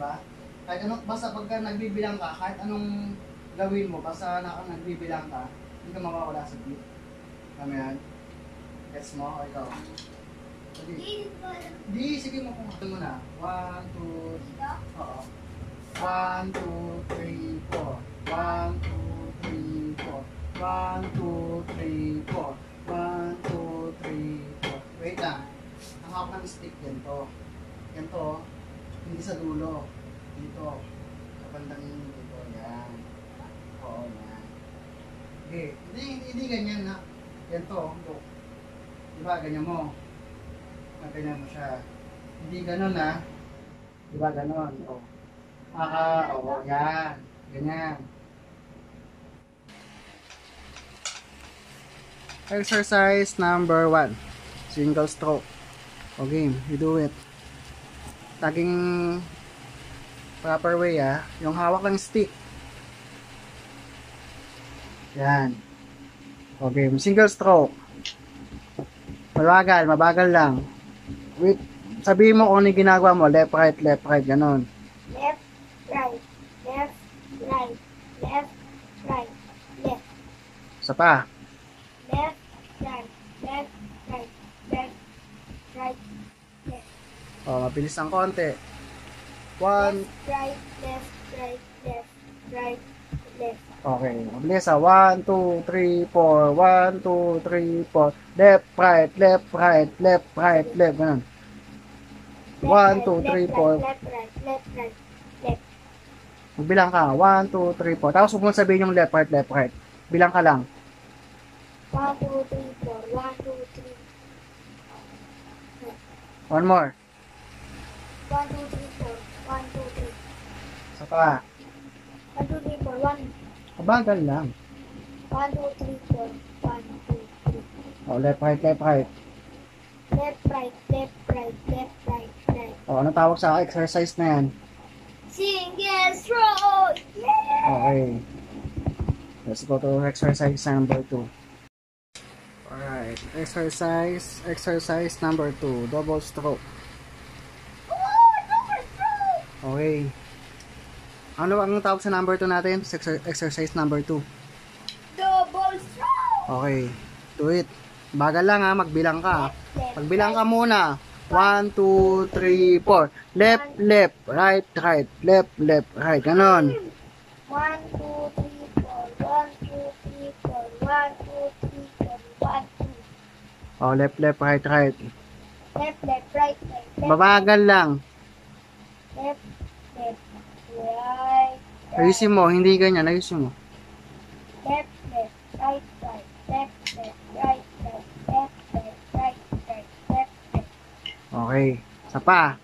ba? Kahit anong, basta pagka nagbibilang ka, kahit anong gawin mo, basta na nagbibilang ka, hindi ka mawawala sa beat. Tama yan? Gets mo? O ikaw? Sige. Di, sige mo kung mo na. One, two, oo. One, two, three, four. One, two, three, four. One, two, three, four. One, two, three, four. Wait lang. Ang hawak ng stick, ganito. Ganito. Hindi sa dulo. Dito. Sa bandang dito. Yan. Oo, yan. Okay. Hindi, hindi, ganyan na. Ganito. Look. Diba, ganyan mo. Ah, Ganyan mo siya. Hindi ganun na. Diba, ganun. O. Aka, oo, yan. Ganyan. Exercise number one. Single stroke. Okay, you do it. Taging proper way ah. Yung hawak ng stick. Yan. Okay, single stroke. Mabagal, mabagal lang. Wait, sabihin mo kung ano yung ginagawa mo. Left, right, left, right, ganon. left, right, left, right, left, right, left, Isa pa. left, right, left, right, left, right, left, O, mabilis ang konti. One, left, right, left, right, left, right, left, Okay, mabilis ah. 1, 2, 3, 4. 1, 2, 3, 4. Left, right, left, right, left, right, left. Ganun. 1, 2, 3, 4. left, right, left, right, left, Magbilang ka. 1, 2, 3, 4. Tapos huwag mo sabihin yung left, right, left, right. Bilang ka lang. 1, 2, 3, 4, 1, 2, 3, One more. 1, 2, 3, 4, 1, 2, 3, Isa pa. 1, 2, 3, 4, 1, Kabagal lang. 1, 2, 3, 4, 1, 2, 3, O, left, right, left, right. left, right, left, right, left, right, right. O, ano tawag sa exercise na yan? Single stroke! Yeah! Okay. Let's go to exercise number 2. Alright. Exercise, exercise number 2. Double stroke. Oh, double stroke! Okay. Ano ang tawag sa number 2 natin? Exer- Exercise number 2. Double stroke! Okay. Do it. Bagal lang ha, magbilang ka. Pagbilang ka muna. 1, 2, 3, 4. Left, left, right, right. Left, left, right. Ganon. 1, 2, 3, 4, 1, 2, 3, 4, 1, 2, 3, 4, 1, 2. Oh, left, left, right, right. Left, left, right, right, left, Babagal lang. left, left, right, right, Ayusin mo, hindi ganyan. Ayusin mo. left, left, right, right, left, left, right, right, left, left, right, right, left, left, Okay. Isa pa.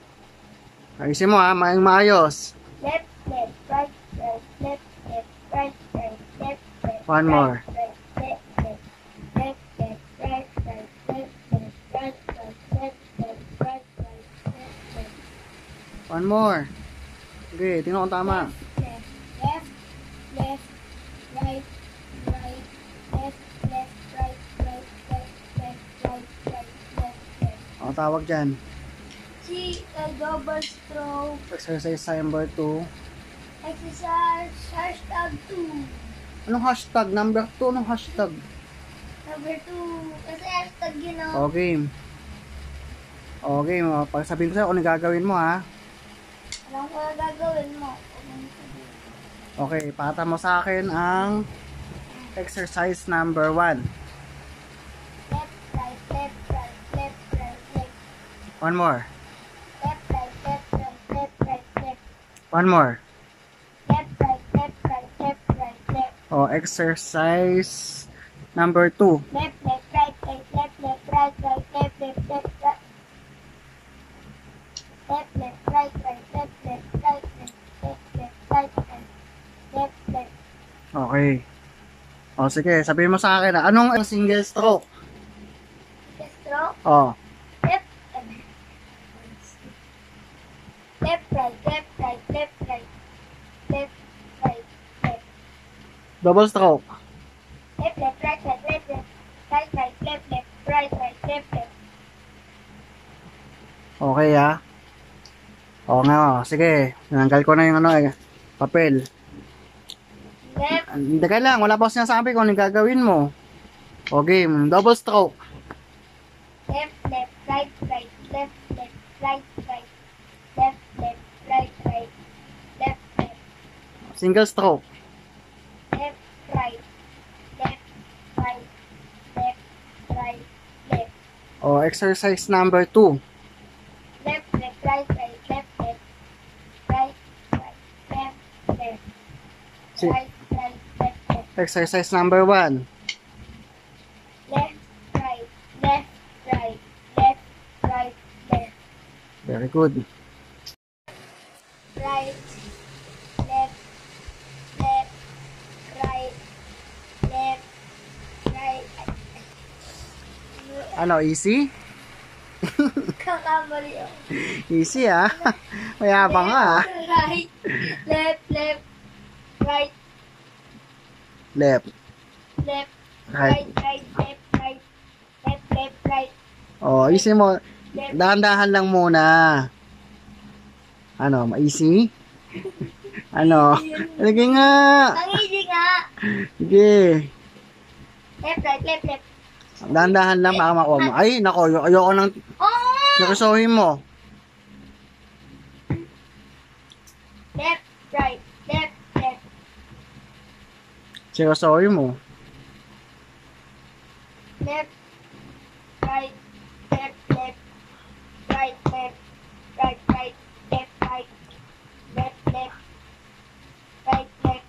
Ayusin mo ha, ma- maayos. left, left, right, right, left, left, right, right, left, left, One more. right, right, right, left, left, right, right, left, left, right, right, left, left. One more. Okay, tingnan ko tama. Left, left, left, right, right, left, left, right, right, left, left, right, right, left, left. Ano tawag dyan? See a double stroke. Exercise number 2. Exercise hashtag 2. Anong hashtag? Number 2, anong hashtag? Number 2. Kasi hashtag yun o. Okay. Okay, pag sabihin ko sa'yo kung ano gagawin mo ha. Alam ko na gagawin mo. Okay, pata mo sa akin ang exercise number 1. Left, right, left, right, left, right, left. One more. Left, right, left, right, left, right, left. One more. Left, right, left, right, left, right, left. O, exercise number 2. Left, left, right, right, left, left, right, right, left, left, right. Left, left, right, right, left, left, right, left, left, left, right, right. Left, left. Okay. O sige, sabihin mo sa akin na, anong single stroke? Stroke. Oh, Left, left, right, left, right, left, right. Left, right, left. double stroke. Left, left, right, right, left, left. Right, right, left, left, right, right, left, left. Okay ah. Oh. sige. Tinanggal ko na yung ano eh, papel. Left, Hindi ka lang, wala pa sinasabi kung anong gagawin mo. Okay, double stroke. left, left, right, right, left, left, right, right. Left, left, right, right. Left, left, Single stroke. left, right. Left, right, left, right, left. O exercise number 2. Left, left, right, right, left, left. Right, right, left, left. Si- Right, right, left, left. Exercise number 1. Left, right, left, right, left, right, left. Very good. Right, left, left, right, left, right. Ano, easy? Kakamali ako. Easy ah. Mayabang ka ah. Right, left, left, right, Left. left, Right. right, right, left, right, left, left, right, O, easy mo. Dahan-dahan lang muna. Ano, ma-easy? ano? Sige nga. Ang easy nga. Sige. Left, right, left, left. Dahan-dahan lang baka makuha mo. Ay, nako, ay- ayoko nang Oh! nakusuhin mo. Left, right, left, left. Seryosohin mo. left, right, left, left, right, left, right, right, left, right, left, left, right, left,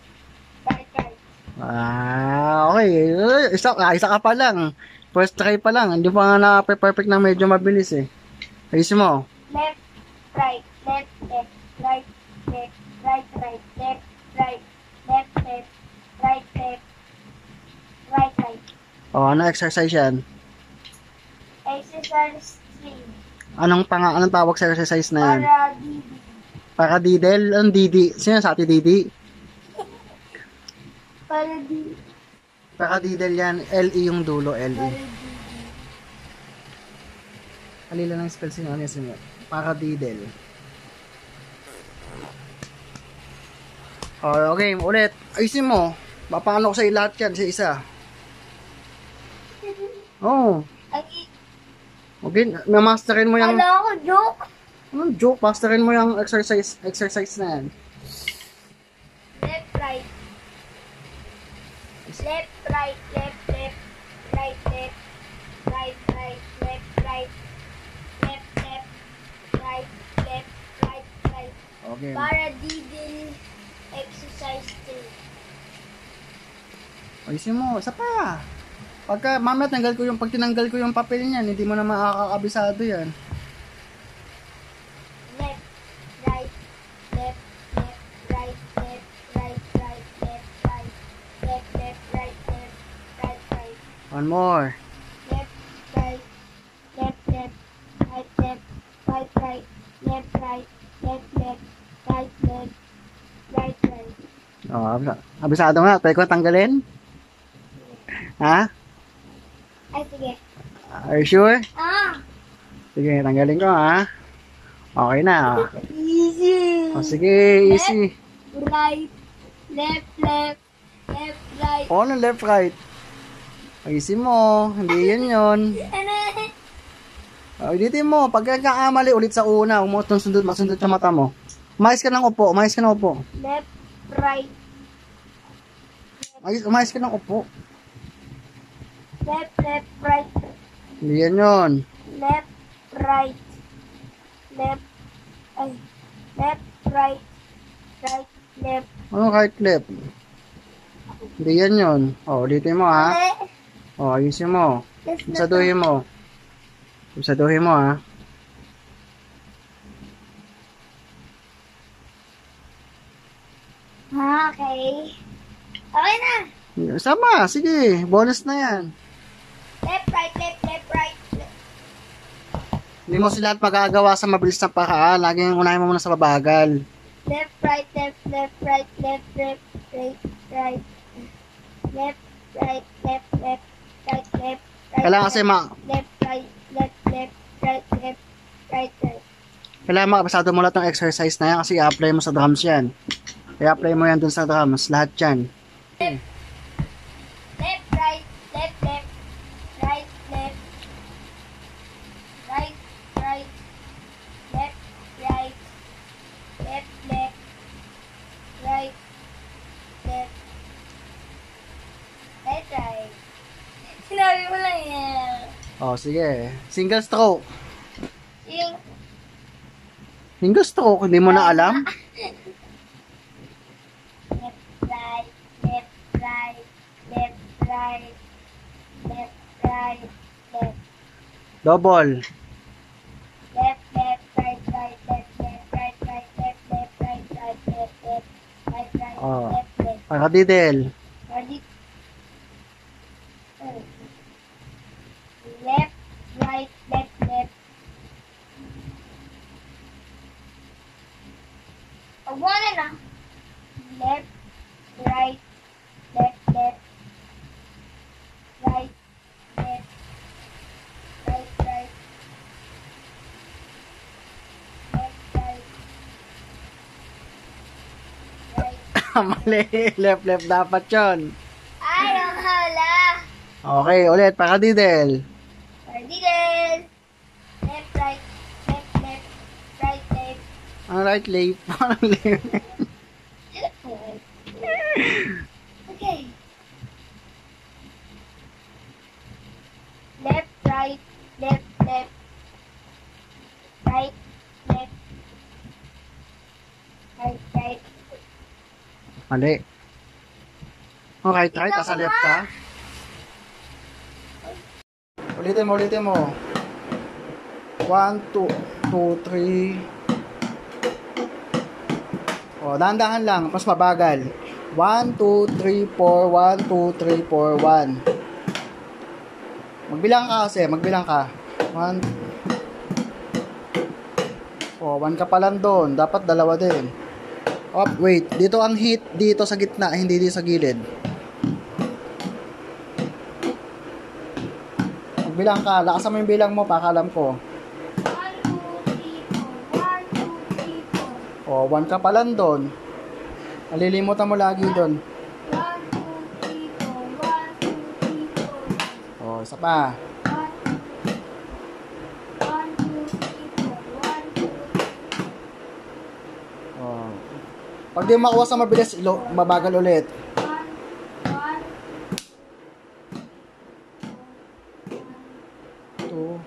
right, right. Ah, okay. Eh, Isa, ah, isa ka pa lang. First try pa lang. Hindi pa nga na-perfect na medyo mabilis eh. Ayusin mo. Left, right, left, left, right, left, right, right, left, right, right, left, right, right. O, ano exercise yan? Exercise 3. Anong pang anong tawag sa exercise na yan? Para didi. Para didel? Anong didi? Sino sa ati didi? Para didi. Para didel yan. L-E yung dulo. L-E. Halila ng spell sino ano sino. Para didel. O, okay. Ulit. Ayusin mo. Papaano ko sa lahat yan sa isa. Oo. Oh, i- okay. Mamasterin mo yung... Kala ko joke. Anong joke? Masterin mo yung exercise exercise na yan. Left, right. Left, right, left, left, right, left, right, right, left, right, left, left, right, left, right, right. Okay. Para didil exercise 3. Ayusin mo. Isa pa. Pagka, mamaya tanggal ko yung, pag tinanggal ko yung papel niyan, hindi mo na makakabisado yan. Left, right, left, left, right, left, right, right, left, right, left, left, right, left, right, right. One more. left, right, left, left, right, left, right, right, left, right, left, left, right, left, right, right. Oh, abisa- abisado nga. Pwede ko tanggalin? Ha? Ay, sige. Are you sure? Ah! Sige, tanggalin ko ha. Okay na. Easy! O sige, easy. Right, left, left, left, right. O, ano left, right? Ayusin mo. Hindi yun yun. Ano? O, ulitin mo. Pag nagkakamali ulit sa una, mo itong sundot, masundot sa mata mo. Umayos ka ng upo. Umayos ka ng upo. Left, right, Ayos, umayos ka ng upo. Left, left, right, Hindi yan yun. left, right, left, ay, left, right, right, left. Ano right, left? Hindi yan yun. O, ulitin mo ha. O, ayusin mo. left na to. Saduhin mo. Isaduhin mo ah. Ah, okay. Okay na. Sama, sige. Bonus na yan. Left, right, left, left, right. left. Hindi mo sila magagawa sa mabilis na paraan. Laging unahin mo muna sa babagal. Left, right, left, left, right, left, left, right, right. Left, right, left, left, right, left, right. Kailangan kasi ma... Left, right, left, left, right, left, right, right. Kailangan makabasado mo lahat ng exercise na yan kasi i-apply mo sa drums yan. I-apply mo yan dun sa drums. Lahat yan. Left, right, left, left, right, left, right, right, left, right, left, left, right, left, right, right. Sinabi mo lang yan. Oh, sige. Single stroke. Yung, Single stroke, hindi mo na alam? left, right, left, right, left, right, left, right, left. Double. left, left, right, right, left, left, right, right, left, left, right, right, left, left, right, right, Oh. Left, right, left, left. Oh, one na. Left, right, left, left. Right, left, right, right. Left, right. Right. Mali. Left, left dapat yon. Ay, ang hala. Okay, ulit. Pakadidel. Pardigal. Left, right, left, left, right, left. Ang right, left. Parang left. Okay. Left, right, left, left. Right, left. Right, right. Mali. Oh, right, right. Asa left ka. Ulitin mo, ulitin mo. One, two, two, three. O, dahan-dahan lang. Mas mabagal. One, two, three, four. One, two, three, four, one. Magbilang ka kasi. Magbilang ka. One. O, one ka pa lang doon. Dapat dalawa din. Oh, wait. Dito ang hit dito sa gitna, hindi dito sa gilid. Magbilang ka. Lakasan mo yung bilang mo, pakalam ko. One, two, three, four. One, two, three, four. O, one ka pa lang doon. Nalilimutan mo lagi doon. One, two, three, four. One, two, three, four. O, isa pa. One, one, two, three, four. One, two, O. Pag di makuha sa mabilis, ilo, mabagal ulit. Two.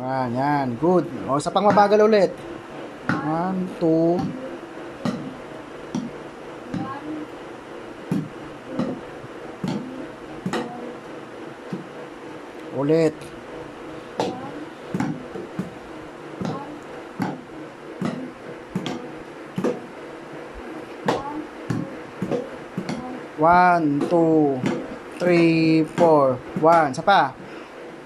One, yan. Good. O, isa pang mabagal ulit. One, two. Ulit. One, two, three, four. One. Isa pa.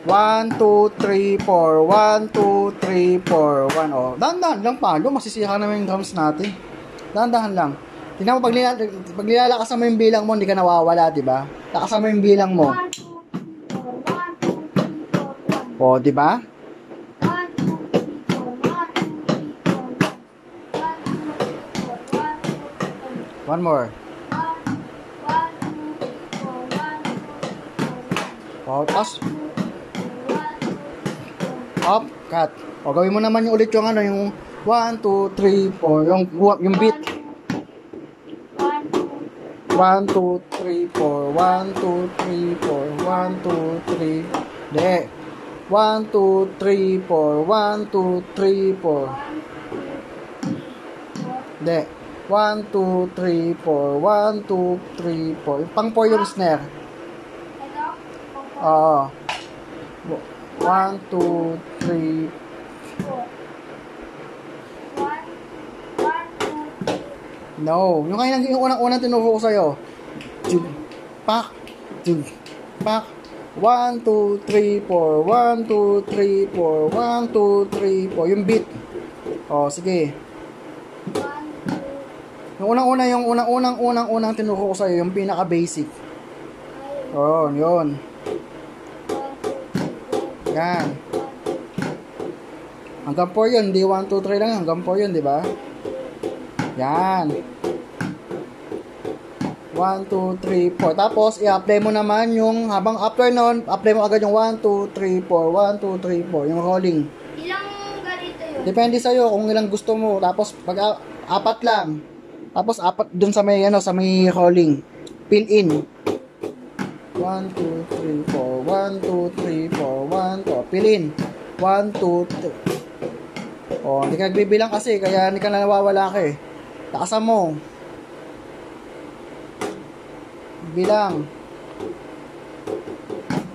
One, two, three, four. One, two, three, four. One. O, dahan-dahan lang palo. Masisira naman yung drums natin. Dahan-dahan lang. Tingnan mo, pag, nila, pag nilalakasan mo yung bilang mo, hindi ka nawawala, di ba? Lakasan mo yung bilang mo. Two, three, four. One more. O, tapos, up, cut. O, gawin mo naman yung ulit yung ano, yung 1, 2, 3, 4, yung, yung beat. One, two, 1, 2, 3, 4, 1, 2, 3, 4, 1, 2, 3, Hindi. 1, 2, 3, 4, 1, 2, 3, 4. Hindi. 1, 2, 3, 4, 1, 2, 3, 4. Yung pang 4 yung snare. Oo. One, two, three. four. One, one, two, three. No. Yung kaya yung unang-unang tinuro ko sa'yo. Jug. Pak. Jug. Pak. One, two, three, four. One, two, three, four. One, two, three, four. Yung beat. O, sige. One, two, Yung unang-una, yung unang-unang, unang-unang tinuro ko sa'yo, yung pinaka-basic. five. Oo, yun. Yan. Hanggang 4 yun, di 1, 2, 3 lang, hanggang 4 yun, di ba? Yan. 1, 2, 3, 4. Tapos, i-apply mo naman yung, habang after nun, apply mo agad yung 1, 2, 3, 4. 1, 2, 3, 4. Yung rolling. Ilang ganito yun? Depende sa'yo kung ilang gusto mo. Tapos, pag apat lang. Tapos, apat dun sa may, ano, sa may rolling. Fill in. 1, 2, 3, 4. 1, 2, 3, 4. 1, 2. Fill in. 1, 2, 3. Oh, hindi ka nagbibilang kasi, kaya hindi ka na nawawala ka eh. Takasan mo. Bilang.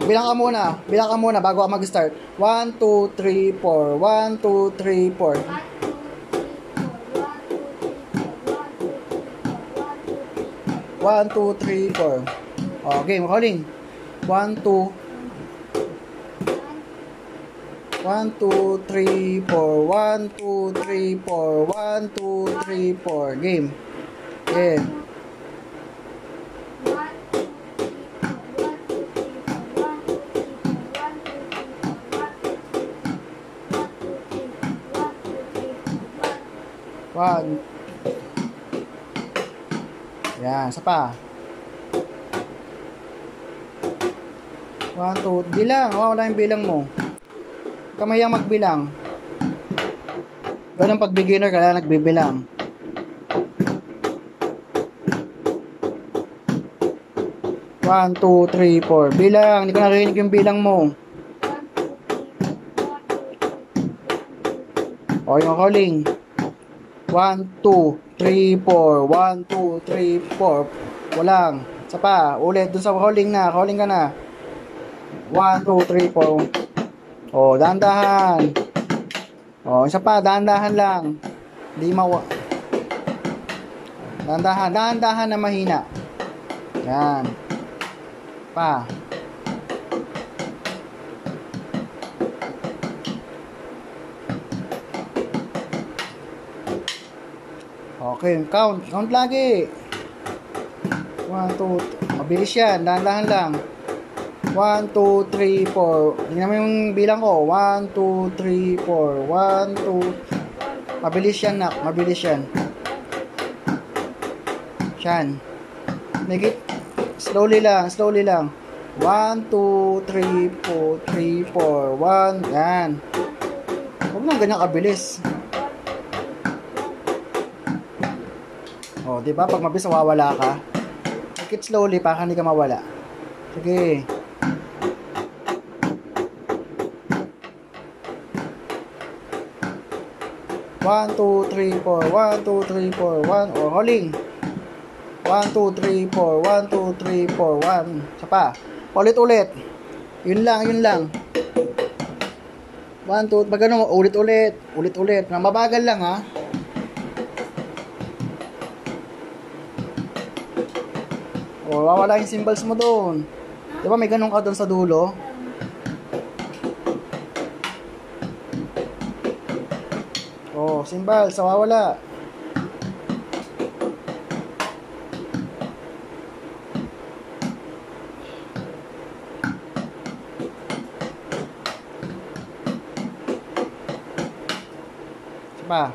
Bilang ka muna. Bilang ka muna bago ka mag-start. 1, 2, 3, 4. 1, 2, 3, 4. One, two, three, four. One, two, three, four. One, two, three, four. 1, 2, 3, 4. Oh, game, rolling. 1, 2, 1, 2, 3, 4. 1, 2, 3, 4. 1, 2, 3, 4. Game. One, 1. Yan, isa pa. 1, 2, bilang. Oh, wala yung bilang mo. Kamayang magbilang. Ganun pag beginner ka lang nagbibilang. 1, 2, 3, 4. Bilang. Hindi ko narinig yung bilang mo. one, two, three, four. One, two, three, O, yung calling. 1, 2, 3, 4. 1, 2, 3, 4. Walang. Isa pa. Ulit. Dun sa calling na. Calling ka na. 1, 2, 3, 4. O, dahan-dahan. O, isa pa. Dahan-dahan lang. Hindi mawa. Dahan-dahan. Dahan-dahan na mahina. Yan. Pa. Okay, count. Count lagi. 1, 2, mabilis yan. Dahan-dahan lang. 1, 2, 3, 4. Tingnan mo yung bilang ko. 1, 2, 3, 4. 1, 2. Mabilis yan, nak. Mabilis yan. Yan. Make it slowly lang. Slowly lang. 1, 2, 3, 4, 3, 4, 1. Yan. Huwag mo ganyan kabilis. Oh, di ba? Pag mabilis, mawawala ka. Take it slowly para hindi ka mawala. Sige. One, two, three, four. One, two, three, four. One. O, rolling. One, two, three, four. One, two, three, four. One. Isa pa. Ulit-ulit. Yun lang, yun lang. One, two, pag ano, ulit-ulit. Ulit-ulit. Na mabagal lang, ha? O, wawala yung symbols mo doon. Di ba may ganun ka doon sa dulo? O, symbols, wawala. Pa.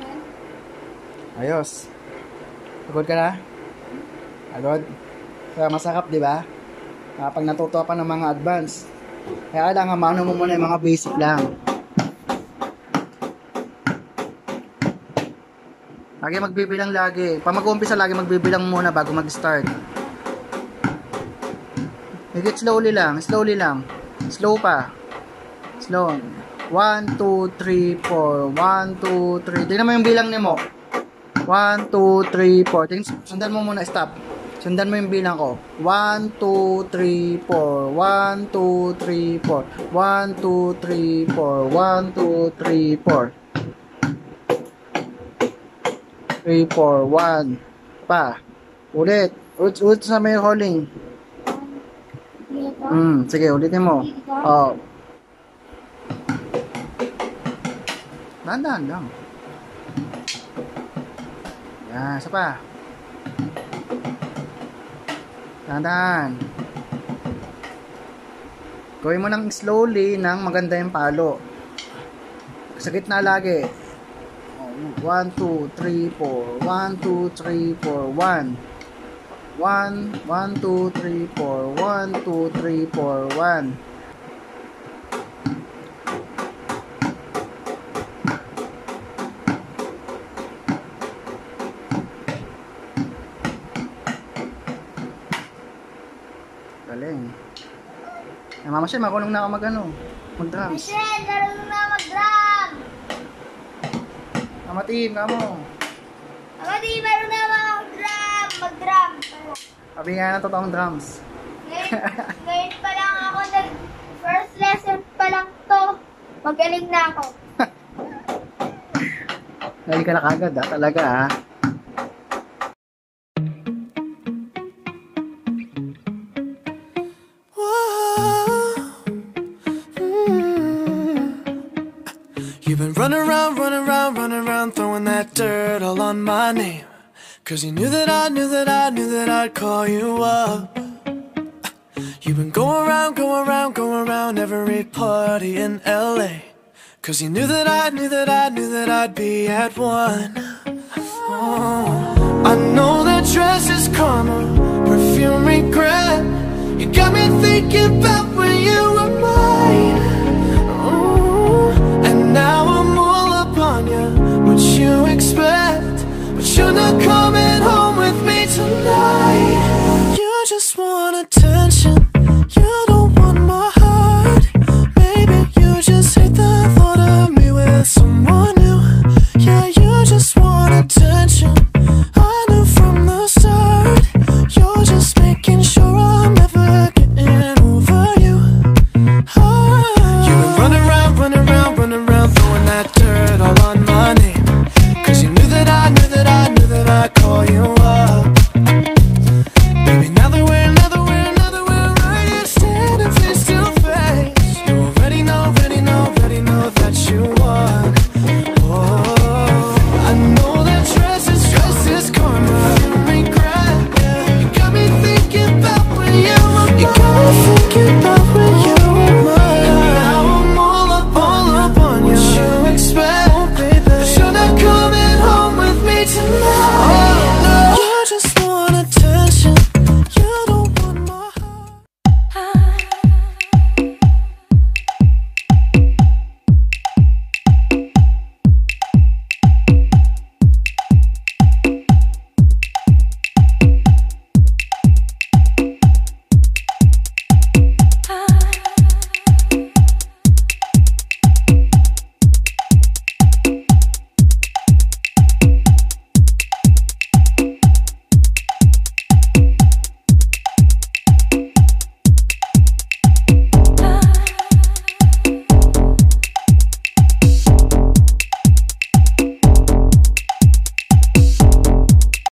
One, Ayos. Pagod ka na? Pagod? Kaya masarap, di ba? Kapag natuto pa ng mga advance. Kaya kailangan mano mo muna yung mga basic lang. Lagi magbibilang lagi. Pa mag-umpisa lagi magbibilang muna bago mag-start. Higit slowly lang, slowly lang. Slow pa. Slow. 1, 2, 3, 4. 1, 2, 3. Tingnan mo yung bilang ni mo. 1, 2, 3, 4. Tingnan, sundan mo muna, stop. Sundan mo yung bilang ko. 1, 2, 3, 4. 1, 2, 3, 4. 1, 2, 3, 4. 1, 2, 3, 4. 3, 4, 1. Pa. Ulit. Ulit, ulit sa may calling. Hmm, sige, ulitin mo. Oh. Dahan-dahan lang. Yan, isa pa. Dahan-dahan. Gawin mo ng slowly nang maganda yung palo. Sa gitna lagi. 1, 2, 3, 4. 1, 2, 3, 4. 1. 1, 1, 2, 3, 4. 1, 2, 3, 4. 1. Galing. Eh, mama siya, makulong na ako mag ano, mag-drums. Michelle, marunong na mag-drum! Mama team, kamo. Di marunong na mag-drum! Mag-drum! Sabi nga ng totoong drums. Ngayon, ngayon pa lang ako nag... First lesson pa lang to. Magaling na ako. Galing ka na kagad ah, talaga ah. Throwing that dirt all on my name. Cause you knew that I knew that I knew that I'd call you up. You've been going around, going around, going around every party in LA. Cause you knew that I knew that I knew that I'd be at one. Oh, I know that dress is karma, perfume regret. You got me thinking about when you were mine. Ooh, and now you expect But you're not coming home with me tonight. You just want attention You don't want my heart. Maybe you just hate the thought of me with someone new. Yeah, you just want attention.